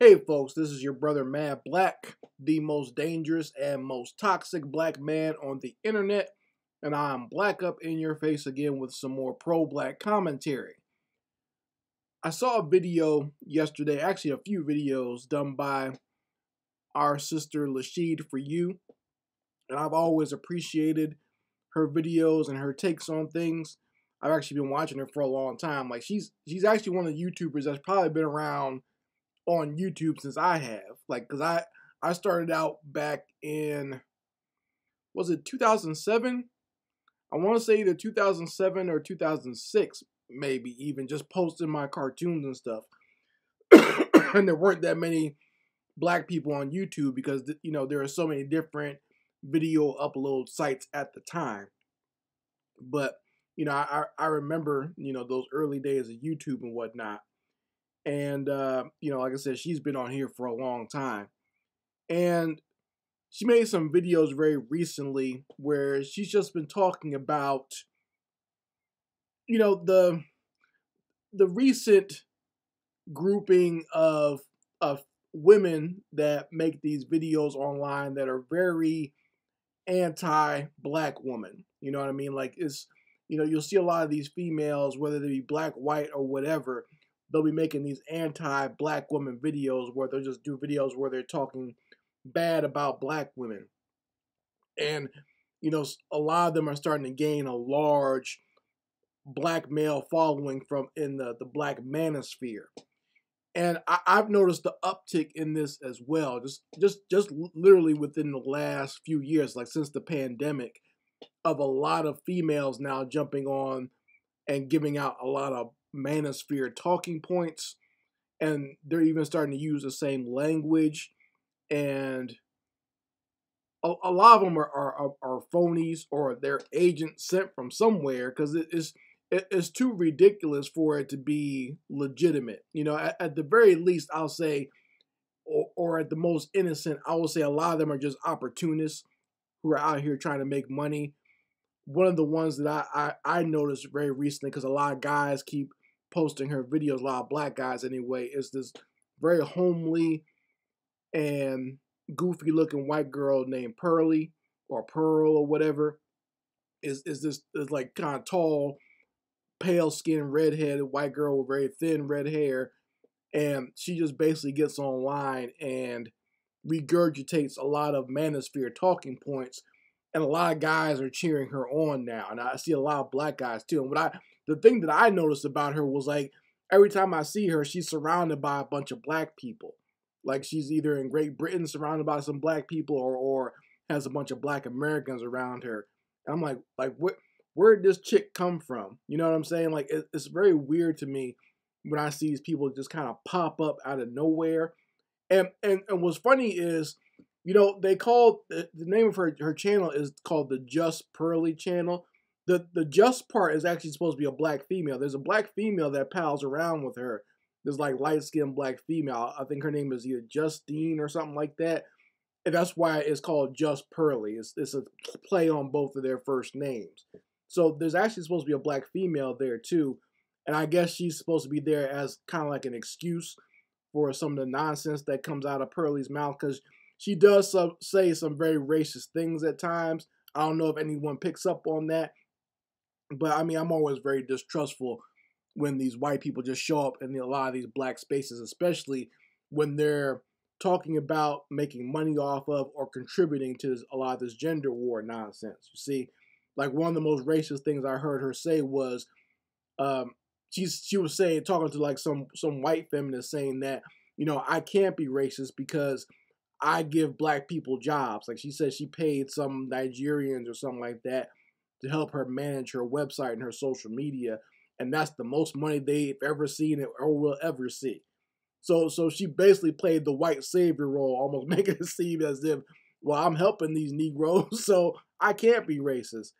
Hey folks, this is your brother Madd Blak, the most dangerous and most toxic black man on the internet, and I'm black up in your face again with some more pro black commentary. I saw a video yesterday, actually a few videos done by our sister Lashid for you, and I've always appreciated her videos and her takes on things. I've actually been watching her for a long time. Like she's she's actually one of the YouTubers that's probably been around on YouTube since I have. Like, cause I I started out back in was it 2007? I want to say either 2007 or 2006, maybe even just posting my cartoons and stuff. and there weren't that many black people on YouTube because you know there are so many different video upload sites at the time. But you know, I I remember you know those early days of YouTube and whatnot. And, uh, you know, like I said, she's been on here for a long time. And she made some videos very recently where she's just been talking about, you know, the the recent grouping of of women that make these videos online that are very anti-black woman. You know what I mean? Like it's you know, you'll see a lot of these females, whether they be black, white, or whatever, they'll be making these anti-black woman videos where they'll just do videos where they're talking bad about black women. And you know, a lot of them are starting to gain a large black male following from in the, the black manosphere. And I, have noticed the uptick in this as well, just just just literally within the last few years, like since the pandemic, of a lot of females now jumping on and giving out a lot of manosphere talking points and they're even starting to use the same language and a, a lot of them are, are, are phonies or they're agents sent from somewhere because it is it's too ridiculous for it to be legitimate. You know at, at the very least i'll say or, or at the most innocent i will say a lot of them are just opportunists who are out here trying to make money. One of the ones that I, I, I noticed very recently because a lot of guys keep posting her videos, a lot of black guys anyway, is this very homely and goofy looking white girl named Pearly or Pearl or whatever. Is is this is like kind of tall, pale skinned redheaded white girl with very thin red hair. And she just basically gets online and regurgitates a lot of manosphere talking points. And a lot of guys are cheering her on now. And I see a lot of black guys too. And what I the thing that I noticed about her was like every time I see her, she's surrounded by a bunch of black people. Like she's either in Great Britain surrounded by some black people or or has a bunch of black Americans around her. And I'm like, like what where did this chick come from? You know what I'm saying? Like it, it's very weird to me when I see these people just kind of pop up out of nowhere. And and and what's funny is, you know, they the, the name of her her channel is called the Just Pearly channel the the just part is actually supposed to be a black female. There's a black female that pals around with her. There's like light skinned black female. I think her name is either Justine or something like that. And that's why it's called Just Pearly. It's it's a play on both of their first names. So there's actually supposed to be a black female there too. And I guess she's supposed to be there as kind of like an excuse for some of the nonsense that comes out of Pearly's mouth because she does say some very racist things at times. I don't know if anyone picks up on that. But I mean, I'm always very distrustful when these white people just show up in a lot of these black spaces, especially when they're talking about making money off of or contributing to a lot of this gender war nonsense. You see, like one of the most racist things I heard her say was, um, she was saying talking to like some some white feminist saying that you know I can't be racist because I give black people jobs. Like she said, she paid some Nigerians or something like that to help her manage her website and her social media. And that's the most money they've ever seen or will ever see. So so she basically played the white savior role, almost making it seem as if, well, I'm helping these Negroes, so I can't be racist.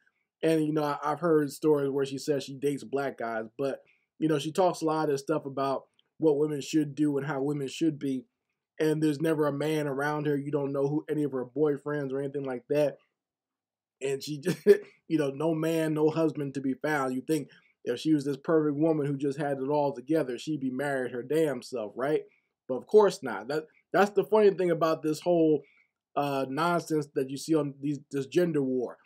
And you know, I've heard stories where she says she dates black guys, but you know, she talks a lot of stuff about what women should do and how women should be. And there's never a man around her. You don't know who any of her boyfriends or anything like that and she just, you know, no man, no husband to be found. You think if she was this perfect woman who just had it all together, she'd be married her damn self, right? But of course not. That that's the funny thing about this whole uh, nonsense that you see on these this gender war.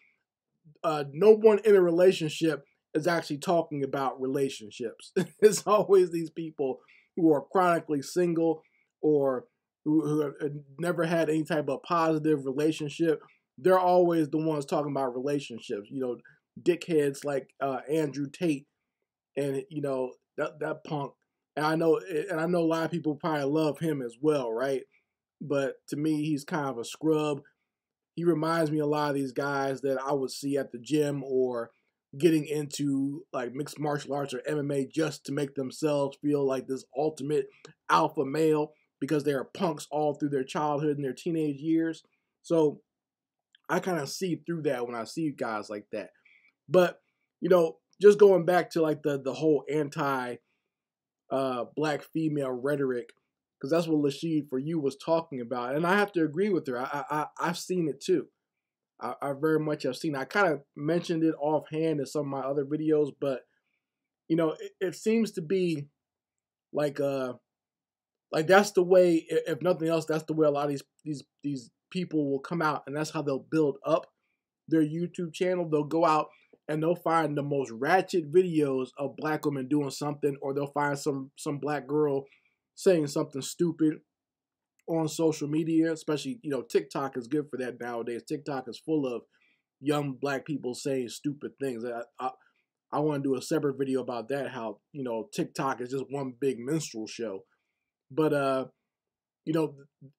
Uh, no one in a relationship is actually talking about relationships. it's always these people who are chronically single or who, who have never had any type of positive relationship. They're always the ones talking about relationships. You know, dickheads like uh, Andrew Tate and you know that that punk. And I know, and I know a lot of people probably love him as well, right? But to me, he's kind of a scrub. He reminds me a lot of these guys that I would see at the gym or getting into like mixed martial arts or MMA just to make themselves feel like this ultimate alpha male because they are punks all through their childhood and their teenage years. So I kind of see through that when I see guys like that. But you know, just going back to like the the whole anti uh, black female rhetoric, because that's what Lashid for you was talking about, and I have to agree with her. I, I I've seen it too. I, I very much have seen. I kind of mentioned it offhand in some of my other videos, but you know, it, it seems to be like uh like that's the way. If nothing else, that's the way a lot of these these these people will come out, and that's how they'll build up their YouTube channel. They'll go out and they'll find the most ratchet videos of black women doing something, or they'll find some some black girl saying something stupid on social media. Especially, you know, TikTok is good for that nowadays. TikTok is full of young black people saying stupid things. I, I, I want to do a separate video about that. How you know TikTok is just one big minstrel show, but uh, you know,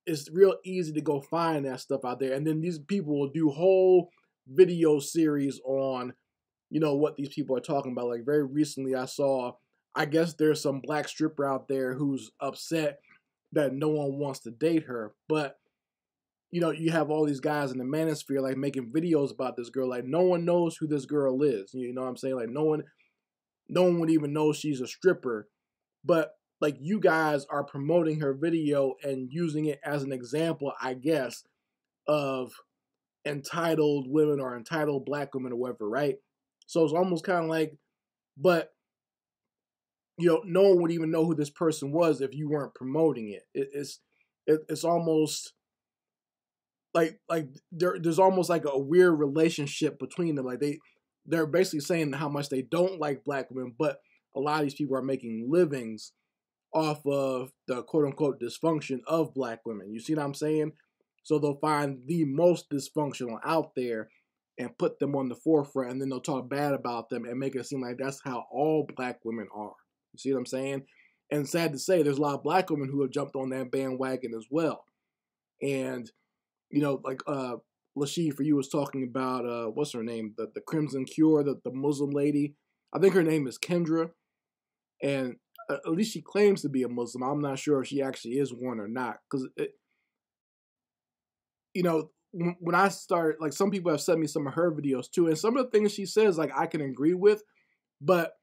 it's real easy to go find that stuff out there, and then these people will do whole video series on you know what these people are talking about. Like very recently, I saw, I guess there's some black stripper out there who's upset that no one wants to date her, but you know, you have all these guys in the manosphere like making videos about this girl. Like no one knows who this girl is. You know what I'm saying? Like no one, no one would even know she's a stripper, but like you guys are promoting her video and using it as an example, I guess, of entitled women or entitled black women or whatever, right? So it's almost kind of like, but you know, no one would even know who this person was if you weren't promoting it. it it's it, it's almost like like there there's almost like a weird relationship between them. Like they they're basically saying how much they don't like black women, but a lot of these people are making livings off of the quote unquote dysfunction of black women. You see what I'm saying? So they'll find the most dysfunctional out there and put them on the forefront and then they'll talk bad about them and make it seem like that's how all black women are. You see what I'm saying? And sad to say, there's a lot of black women who have jumped on that bandwagon as well. And, you know, like uh Lashid for you was talking about uh what's her name? The the Crimson Cure, the, the Muslim lady. I think her name is Kendra. And at least she claims to be a Muslim. I'm not sure if she actually is one or not. Because, you know, when I start, like some people have sent me some of her videos too, and some of the things she says, like I can agree with, but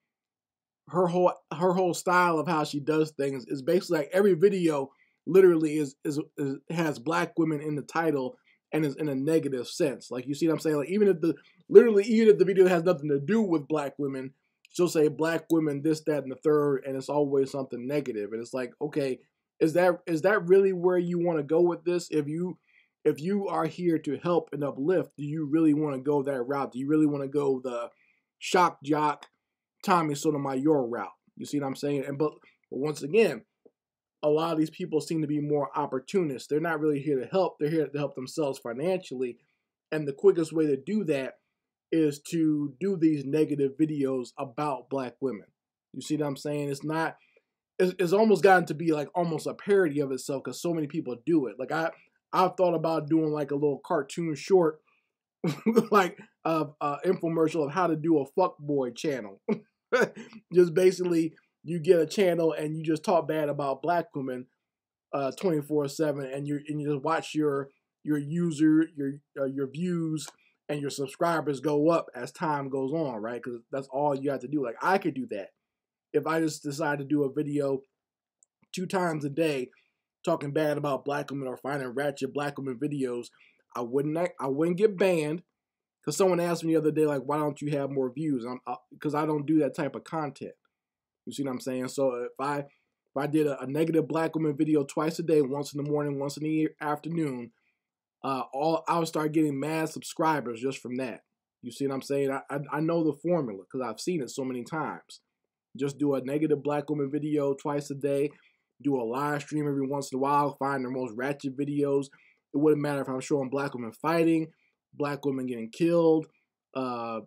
her whole her whole style of how she does things is basically like every video literally is, is, is has black women in the title and is in a negative sense. Like you see what I'm saying? Like even if the literally even if the video has nothing to do with black women, she'll say black women this, that, and the third, and it's always something negative. And it's like, okay, is that is that really where you want to go with this? If you if you are here to help and uplift, do you really want to go that route? Do you really want to go the shock jock Tommy Sotomayor route? You see what I'm saying? And but, but once again, a lot of these people seem to be more opportunists. They're not really here to help. They're here to help themselves financially. And the quickest way to do that is to do these negative videos about black women. You see what I'm saying? It's not it's, it's almost gotten to be like almost a parody of itself because so many people do it. Like I I've thought about doing like a little cartoon short, like a uh, infomercial of how to do a fuck boy channel. just basically, you get a channel and you just talk bad about black women, uh, twenty four seven, and you and you just watch your your user your uh, your views and your subscribers go up as time goes on, right? Because that's all you have to do. Like I could do that if I just decide to do a video two times a day talking bad about black women or finding ratchet black women videos, I wouldn't I wouldn't get banned. Because someone asked me the other day, like, why don't you have more views? I'm uh, Because I, I don't do that type of content. You see what I'm saying? So if I if I did a, a, negative black woman video twice a day, once in the morning, once in the afternoon, uh, all I would start getting mad subscribers just from that. You see what I'm saying? I, I, I know the formula because I've seen it so many times. Just do a negative black woman video twice a day. Do a live stream every once in a while. Find the most ratchet videos. It wouldn't matter if I'm showing black women fighting, black women getting killed, uh,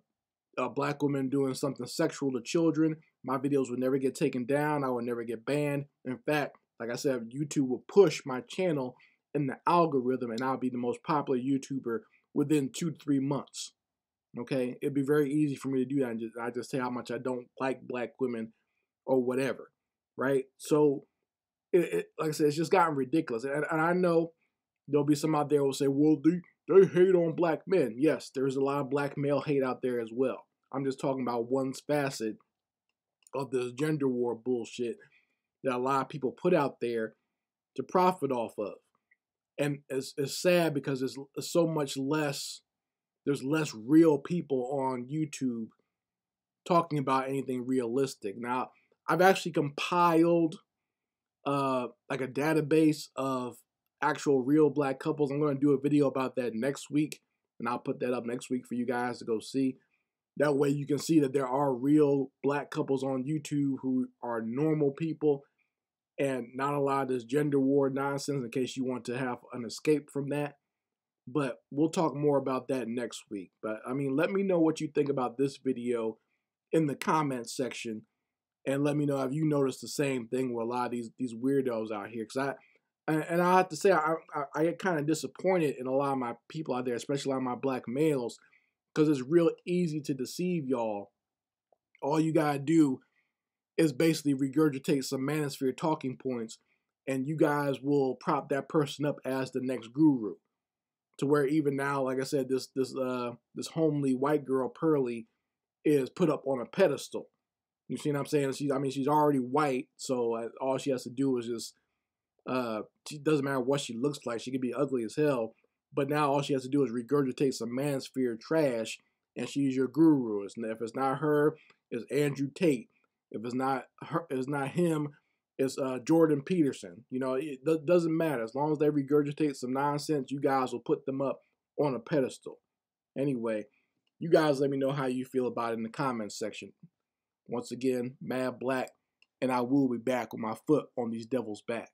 a black woman doing something sexual to children. My videos would never get taken down. I would never get banned. In fact, like I said, YouTube will push my channel in the algorithm and I'll be the most popular YouTuber within two to three months. Okay, it'd be very easy for me to do that. And just, I just say how much I don't like black women or whatever, right? So, it, it, like I said, it's just gotten ridiculous. And, and I know there'll be some out there who will say, well, they, they hate on black men. Yes, there's a lot of black male hate out there as well. I'm just talking about one facet of this gender war bullshit that a lot of people put out there to profit off of. And it's, it's sad because it's so much less, there's less real people on YouTube talking about anything realistic. Now, I've actually compiled uh, like a database of actual real black couples. I'm going to do a video about that next week, and I'll put that up next week for you guys to go see. That way you can see that there are real black couples on YouTube who are normal people and not a lot of this gender war nonsense in case you want to have an escape from that. But we'll talk more about that next week. But I mean, let me know what you think about this video in the comments section and let me know if you noticed the same thing with a lot of these these weirdos out here because I and, I have to say, I, I, I get kind of disappointed in a lot of my people out there, especially a lot of my black males, because it's real easy to deceive y'all. All you gotta do is basically regurgitate some manosphere talking points, and you guys will prop that person up as the next guru. To where even now, like I said, this this uh this homely white girl Pearly is put up on a pedestal. You see what I'm saying? She's I mean she's already white, so uh, all she has to do is just uh, it doesn't matter what she looks like. She could be ugly as hell. But now all she has to do is regurgitate some manosphere trash, and she's your guru. If it's not her, it's Andrew Tate. If it's not her, it's not him. It's uh, Jordan Peterson. You know, it doesn't matter as long as they regurgitate some nonsense. You guys will put them up on a pedestal. Anyway, you guys let me know how you feel about it in the comments section. Once again, Madd Blak, and I will be back with my foot on these devils' back.